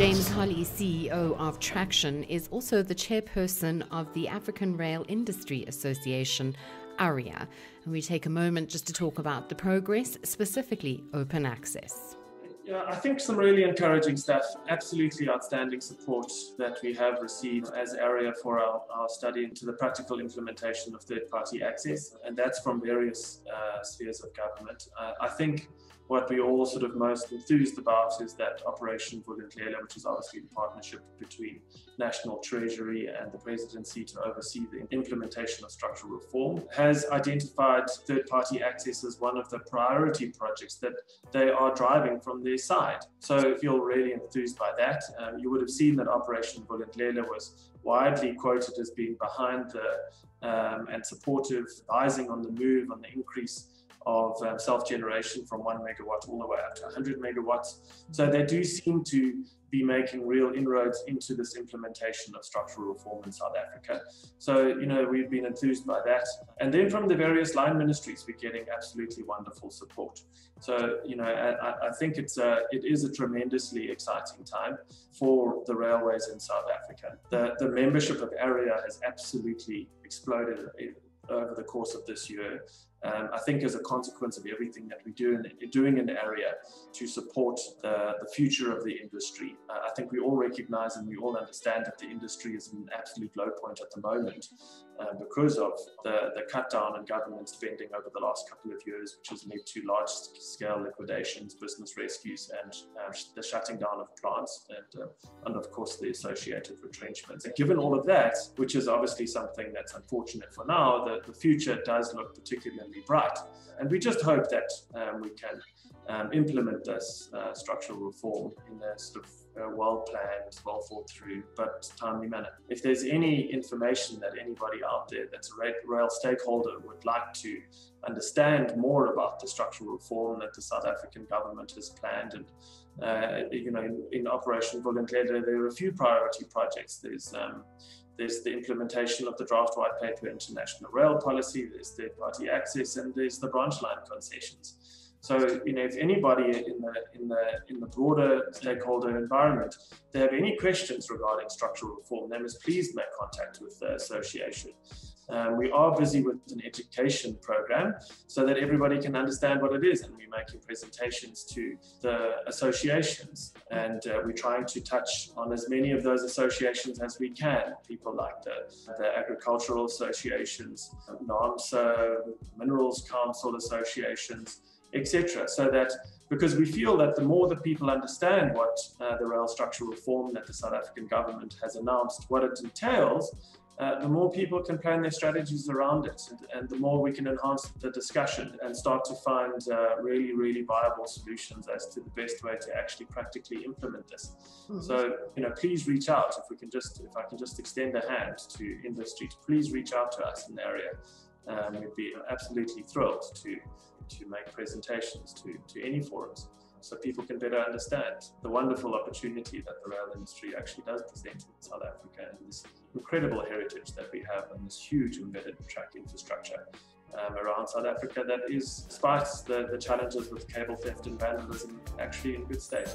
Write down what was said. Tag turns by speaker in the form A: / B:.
A: James Holly, CEO of Traxtion, is also the chairperson of the African Rail Industry Association, ARIA. And we take a moment just to talk about the progress, specifically open access.
B: Yeah, I think some really encouraging stuff. Absolutely outstanding support that we have received as ARIA for our, our study into the practical implementation of third party access, and that's from various uh, spheres of government. Uh, I think what we're all sort of most enthused about is that Operation Vulindlela, which is obviously the partnership between National Treasury and the Presidency to oversee the implementation of structural reform, has identified third party access as one of the priority projects that they are driving from their side. So I feel really enthused by that. Um, you would have seen that Operation Vulindlela was widely quoted as being behind the um, and supportive, advising on the move, on the increase of um, self-generation from one megawatt all the way up to 100 megawatts. So they do seem to be making real inroads into this implementation of structural reform in South Africa. So, you know, we've been enthused by that. And then from the various line ministries, we're getting absolutely wonderful support. So, you know, I, I think it's a, it is a tremendously exciting time for the railways in South Africa. The, the membership of ARIA has absolutely exploded over the course of this year. Um, I think as a consequence of everything that we do in, doing in the ARIA to support the, the future of the industry. Uh, I think we all recognize and we all understand that the industry is an absolute low point at the moment uh, because of the, the cut down in government spending over the last couple of years, which has led to large scale liquidations, business rescues, and uh, the shutting down of plants, and, uh, and of course the associated retrenchments. And given all of that, which is obviously something that's unfortunate for now, the, the future does look particularly bright. And we just hope that um, we can um, implement this uh, structural reform in a sort of uh, well planned, well thought through, but timely manner. If there's any information that anybody out there that's a rail stakeholder would like to understand more about the structural reform that the South African government has planned and uh, you know, in, in Operation Vulindlela, there are a few priority projects. There's um, there's the implementation of the draft white paper on national rail policy, there's third party access, and there's the branch line concessions. So, you know, if anybody in the in the in the broader stakeholder environment, they have any questions regarding structural reform, they must please make contact with the association. Um, we are busy with an education program so that everybody can understand what it is, and we're making presentations to the associations, and uh, we're trying to touch on as many of those associations as we can. People like the, the agricultural associations, NAAMSA, Minerals Council associations, etc. So that because we feel that the more that people understand what uh, the rail structural reform that the South African government has announced, what it entails, uh, the more people can plan their strategies around it, and, and, the more we can enhance the discussion and start to find uh, really, really viable solutions as to the best way to actually practically implement this. Mm-hmm. So, you know, please reach out if we can just, if I can just extend a hand to industry, please reach out to us in the ARIA. Um, we'd be absolutely thrilled to to make presentations to, to any forums so people can better understand the wonderful opportunity that the rail industry actually does present in South Africa and this incredible heritage that we have and this huge embedded track infrastructure um, around South Africa that is, despite the, the challenges with cable theft and vandalism, actually in good state.